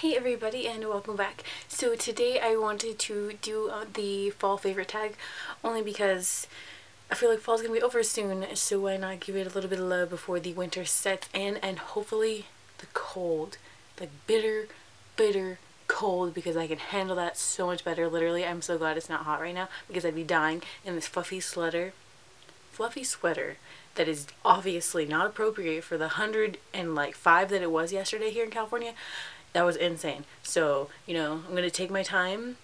Hey everybody and welcome back. So today I wanted to do uh, the fall favorite tag only because I feel like fall's gonna be over soon so why not give it a little bit of love before the winter sets in and hopefully the cold, the bitter, bitter cold because I can handle that so much better. Literally I'm so glad it's not hot right now because I'd be dying in this fluffy sweater, fluffy sweater that is obviously not appropriate for the hundred and like five that it was yesterday here in California that was insane. So, you know, I'm going to take my time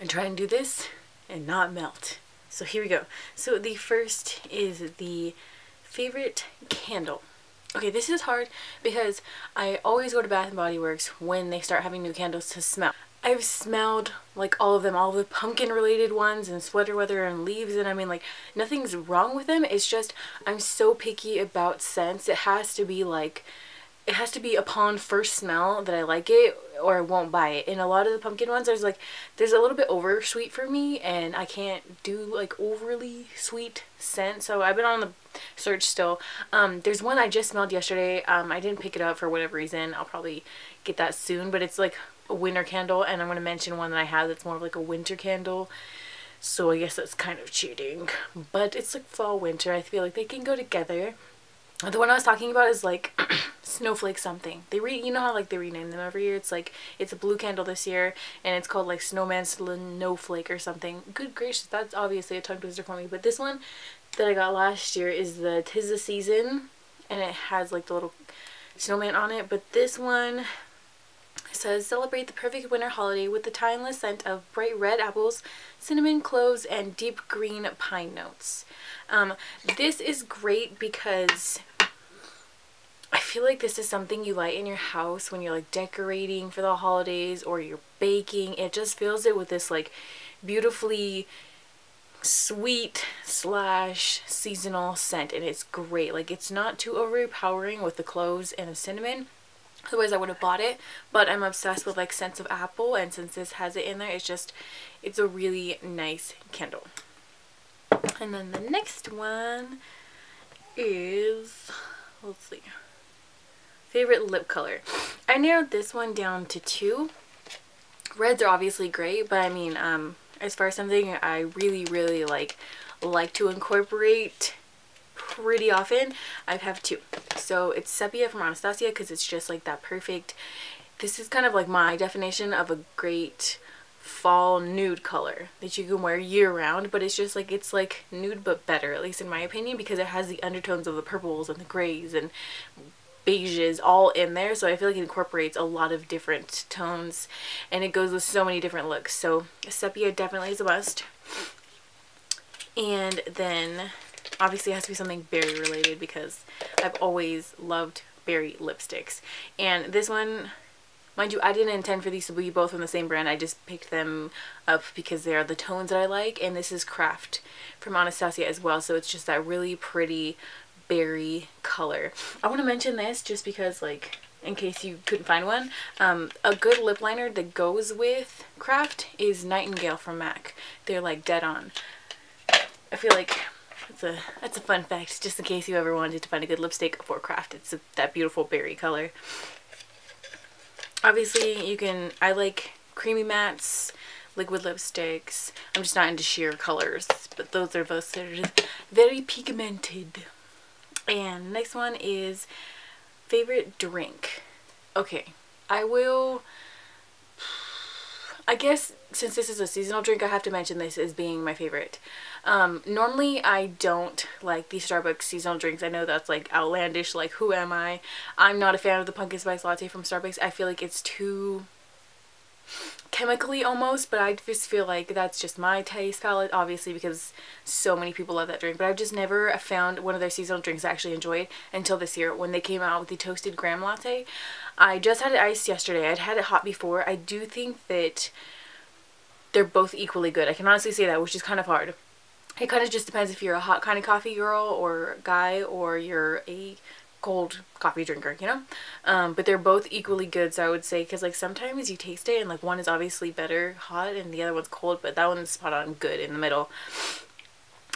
and try and do this and not melt. So here we go. So the first is the favorite candle. Okay, this is hard because I always go to Bath & Body Works when they start having new candles to smell. I've smelled like all of them, all the pumpkin related ones and sweater weather and leaves and I mean like nothing's wrong with them. It's just I'm so picky about scents. It has to be like it has to be upon first smell that I like it or I won't buy it. And a lot of the pumpkin ones, there's like, there's a little bit over sweet for me and I can't do like overly sweet scent. So I've been on the search still. Um, there's one I just smelled yesterday. Um, I didn't pick it up for whatever reason. I'll probably get that soon, but it's like a winter candle and I'm going to mention one that I have that's more of like a winter candle. So I guess that's kind of cheating, but it's like fall winter. I feel like they can go together. The one I was talking about is like snowflake something. They re you know how like they rename them every year. It's like it's a blue candle this year and it's called like snowman snowflake or something. Good gracious, that's obviously a tongue twister for me. But this one that I got last year is the Tis the Season and it has like the little snowman on it. But this one says celebrate the perfect winter holiday with the timeless scent of bright red apples, cinnamon, cloves, and deep green pine notes. Um, this is great because feel like this is something you light in your house when you're like decorating for the holidays or you're baking. It just fills it with this like beautifully sweet slash seasonal scent and it's great. Like it's not too overpowering with the cloves and the cinnamon. Otherwise I would have bought it. But I'm obsessed with like scents of apple and since this has it in there it's just it's a really nice candle. And then the next one is let's see Favorite lip color. I narrowed this one down to two. Reds are obviously great, but I mean, um, as far as something I really, really like, like to incorporate pretty often, I have two. So it's Sepia from Anastasia because it's just like that perfect, this is kind of like my definition of a great fall nude color that you can wear year round but it's just like it's like nude but better at least in my opinion because it has the undertones of the purples and the grays and beiges all in there so I feel like it incorporates a lot of different tones and it goes with so many different looks. So sepia definitely is a must. And then obviously it has to be something berry related because I've always loved berry lipsticks. And this one mind you I didn't intend for these to be both from the same brand. I just picked them up because they are the tones that I like and this is Craft from Anastasia as well so it's just that really pretty berry color. I want to mention this just because like in case you couldn't find one. Um, a good lip liner that goes with Craft is Nightingale from MAC. They're like dead on. I feel like that's a that's a fun fact just in case you ever wanted to find a good lipstick for Craft. It's a, that beautiful berry color. Obviously you can, I like creamy mattes, liquid lipsticks. I'm just not into sheer colors, but those are both very pigmented. And next one is favorite drink. Okay, I will, I guess since this is a seasonal drink, I have to mention this as being my favorite. Um, normally I don't like the Starbucks seasonal drinks. I know that's like outlandish, like who am I? I'm not a fan of the pumpkin spice latte from Starbucks. I feel like it's too chemically almost, but I just feel like that's just my taste palate, obviously, because so many people love that drink. But I've just never found one of their seasonal drinks I actually enjoyed until this year when they came out with the toasted graham latte. I just had it iced yesterday. I'd had it hot before. I do think that they're both equally good. I can honestly say that, which is kind of hard. It kind of just depends if you're a hot kind of coffee girl or guy or you're a cold coffee drinker, you know? Um, but they're both equally good, so I would say, because like sometimes you taste it and like one is obviously better hot and the other one's cold, but that one's spot on good in the middle.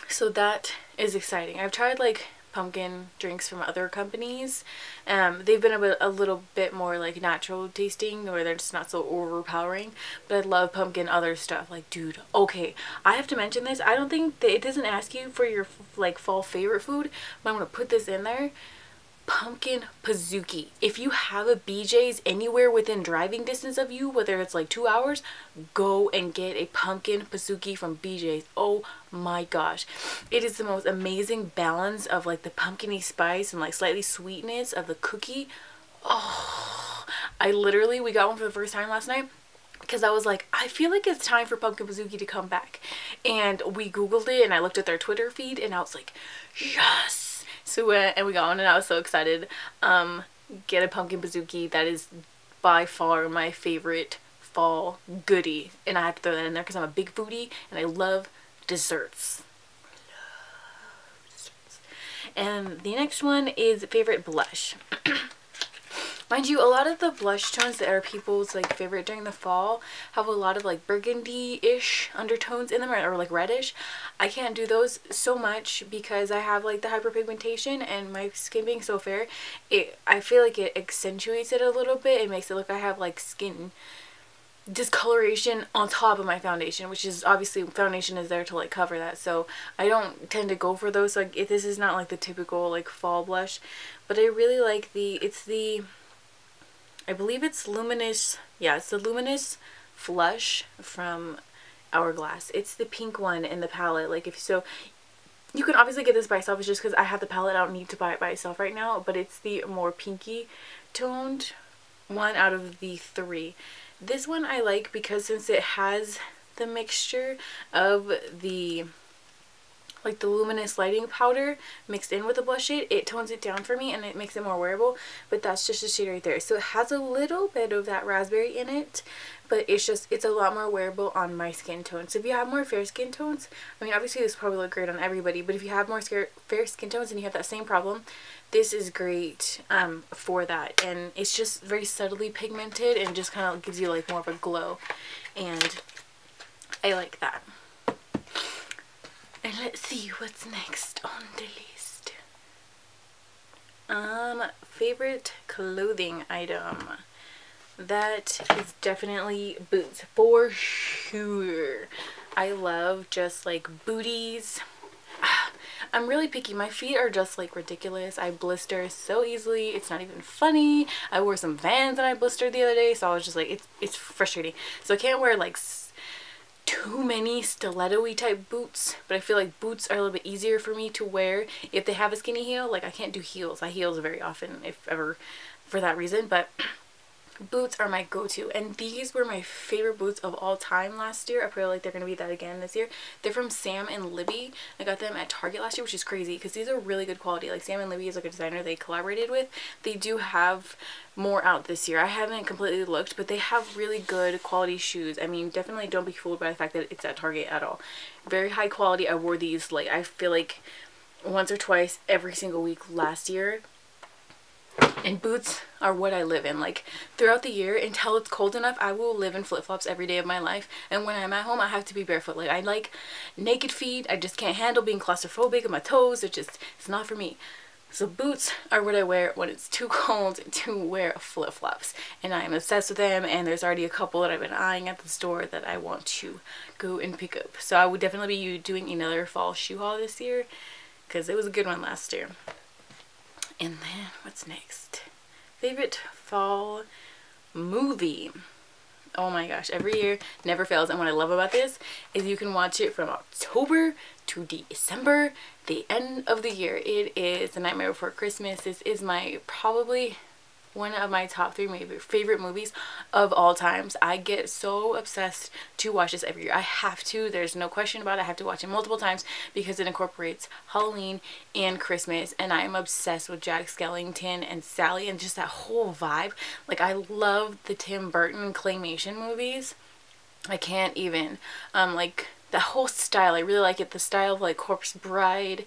So that is exciting. I've tried like pumpkin drinks from other companies. Um, they've been a, a little bit more like natural tasting where they're just not so overpowering. But I love pumpkin other stuff. Like, dude, okay, I have to mention this. I don't think that it doesn't ask you for your like fall favorite food, but I'm gonna put this in there pumpkin pizookie. If you have a BJ's anywhere within driving distance of you, whether it's like two hours, go and get a pumpkin pizookie from BJ's. Oh my gosh. It is the most amazing balance of like the pumpkiny spice and like slightly sweetness of the cookie. Oh, I literally, we got one for the first time last night because I was like, I feel like it's time for Pumpkin Pizookie to come back. And we Googled it and I looked at their Twitter feed and I was like, yes, so we went and we got one and I was so excited. Um, get a pumpkin pizookie. That is by far my favorite fall goodie. And I have to throw that in there because I'm a big foodie and I love desserts. Love desserts. And the next one is favorite blush. Mind you, a lot of the blush tones that are people's like favorite during the fall have a lot of like burgundy-ish undertones in them or, or, like reddish. I can't do those so much because I have like the hyperpigmentation and my skin being so fair, it I feel like it accentuates it a little bit. It makes it look like I have like skin discoloration on top of my foundation which is obviously foundation is there to like cover that so I don't tend to go for those like if this is not like the typical like fall blush but I really like the it's the I believe it's Luminous, yeah, it's the Luminous Flush from Hourglass. It's the pink one in the palette. Like if so, you can obviously get this by itself. It's just because I have the palette. I don't need to buy it by itself right now. But it's the more pinky toned one out of the three. This one I like because since it has the mixture of the like the luminous lighting powder mixed in with the blush shade it tones it down for me and it makes it more wearable but that's just a shade right there. So it has a little bit of that raspberry in it but it's just it's a lot more wearable on my skin tone. So if you have more fair skin tones I mean obviously this probably look great on everybody but if you have more fair skin tones and you have that same problem this is great um, for that. And it's just very subtly pigmented and just kind of gives you like more of a glow. And I like that and let's see what's next on the list. Um, favorite clothing item. That is definitely boots for sure. I love just like booties. I'm really picky. My feet are just like ridiculous. I blister so easily. It's not even funny. I wore some Vans and I blistered the other day, so I was just like, it's it's frustrating. So I can't wear like too many stiletto-y type boots but I feel like boots are a little bit easier for me to wear if they have a skinny heel. Like I can't do heels. I heels very often if ever for that reason but boots are my go-to and these were my favorite boots of all time last year. I feel like they're gonna be that again this year. They're from sam and libby. I got them at target last year which is crazy because these are really good quality. Like sam and libby is like a designer they collaborated with. They do have more out this year. I haven't completely looked but they have really good quality shoes. I mean definitely don't be fooled by the fact that it's at target at all. Very high quality. I wore these like i feel like once or twice every single week last year and boots are what I live in. Like throughout the year until it's cold enough, I will live in flip-flops every day of my life. And when I'm at home, I have to be barefoot. Like I like naked feet. I just can't handle being claustrophobic in my toes. It just, it's not for me. So boots are what I wear when it's too cold to wear flip-flops. And I am obsessed with them and there's already a couple that I've been eyeing at the store that I want to go and pick up. So I would definitely be doing another fall shoe haul this year because it was a good one last year. And then what's next? Favorite fall movie. Oh my gosh, every year never fails. And what I love about this is you can watch it from October to December, the end of the year. It is The Nightmare Before Christmas. This is my probably one of my top three favorite movies of all times. I get so obsessed to watch this every year. I have to. There's no question about it. I have to watch it multiple times because it incorporates Halloween and Christmas and I am obsessed with Jack Skellington and Sally and just that whole vibe. Like I love the Tim Burton claymation movies. I can't even. Um, like the whole style. I really like it. The style of like Corpse Bride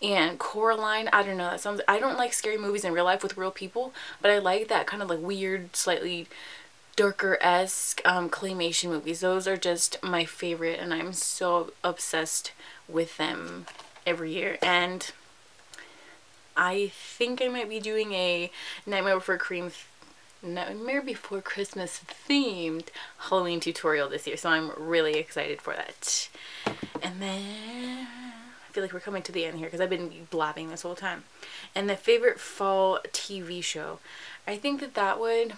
and Coraline. I don't know. That sounds. I don't like scary movies in real life with real people, but I like that kind of like weird, slightly darker-esque um, claymation movies. Those are just my favorite, and I'm so obsessed with them every year. And I think I might be doing a Nightmare Before Cream Nightmare Before Christmas themed Halloween tutorial this year. So I'm really excited for that. And then I feel like we're coming to the end here because I've been blabbing this whole time. And the favorite fall TV show. I think that that would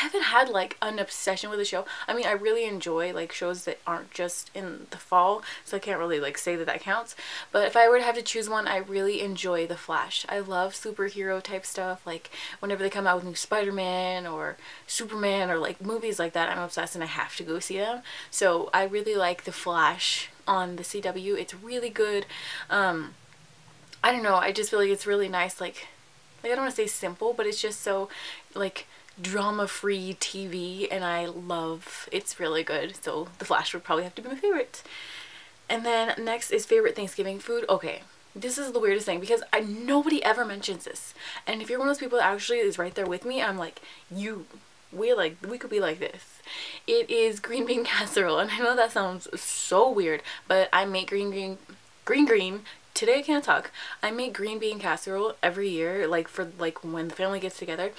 haven't had like an obsession with a show. I mean, I really enjoy like shows that aren't just in the fall, so I can't really like say that that counts. But if I were to have to choose one, I really enjoy The Flash. I love superhero type stuff. Like whenever they come out with new Spider-Man or Superman or like movies like that, I'm obsessed and I have to go see them. So I really like The Flash on the CW. It's really good. Um, I don't know. I just feel like it's really nice. Like, like I don't want to say simple, but it's just so like drama-free TV and I love it's really good so The Flash would probably have to be my favorite. And then next is favorite Thanksgiving food. Okay this is the weirdest thing because I nobody ever mentions this. And if you're one of those people that actually is right there with me I'm like you we like we could be like this. It is green bean casserole and I know that sounds so weird but I make green green green green. Today I can't talk. I make green bean casserole every year like for like when the family gets together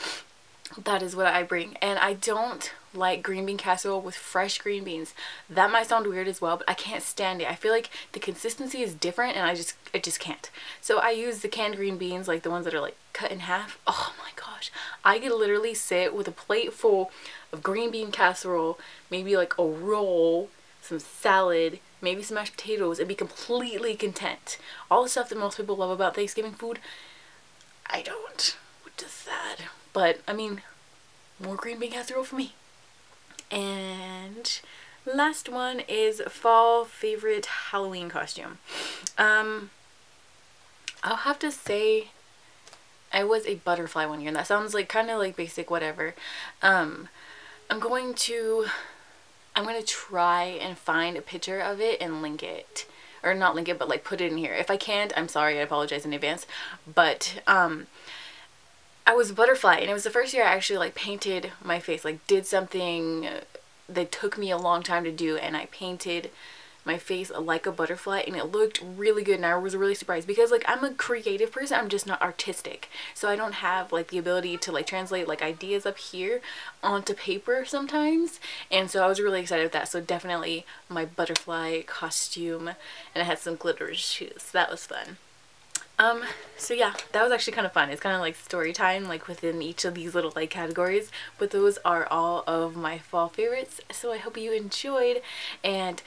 that is what I bring. And I don't like green bean casserole with fresh green beans. That might sound weird as well, but I can't stand it. I feel like the consistency is different and I just I just can't. So I use the canned green beans, like the ones that are like cut in half. Oh my gosh. I could literally sit with a plate full of green bean casserole, maybe like a roll, some salad, maybe some mashed potatoes, and be completely content. All the stuff that most people love about Thanksgiving food, I don't. Which is sad. But, I mean, more green bean casserole for me. And last one is fall favorite Halloween costume. Um, I'll have to say I was a butterfly one year. And that sounds like kind of like basic whatever. Um, I'm going to, I'm going to try and find a picture of it and link it. Or not link it, but like put it in here. If I can't, I'm sorry. I apologize in advance. But, um, I was a butterfly and it was the first year I actually like painted my face like did something that took me a long time to do and I painted my face like a butterfly and it looked really good and I was really surprised because like I'm a creative person I'm just not artistic. So I don't have like the ability to like translate like ideas up here onto paper sometimes and so I was really excited with that. So definitely my butterfly costume and I had some glitter shoes so that was fun um, so yeah, that was actually kind of fun. It's kind of like story time, like within each of these little like categories. But those are all of my fall favorites. So I hope you enjoyed and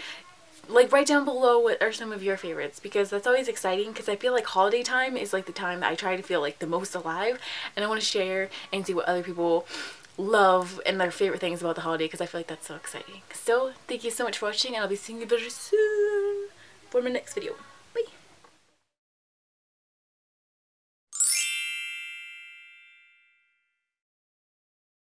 like write down below what are some of your favorites because that's always exciting because I feel like holiday time is like the time that I try to feel like the most alive and I want to share and see what other people love and their favorite things about the holiday because I feel like that's so exciting. So thank you so much for watching and I'll be seeing you very soon for my next video.